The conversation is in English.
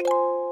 you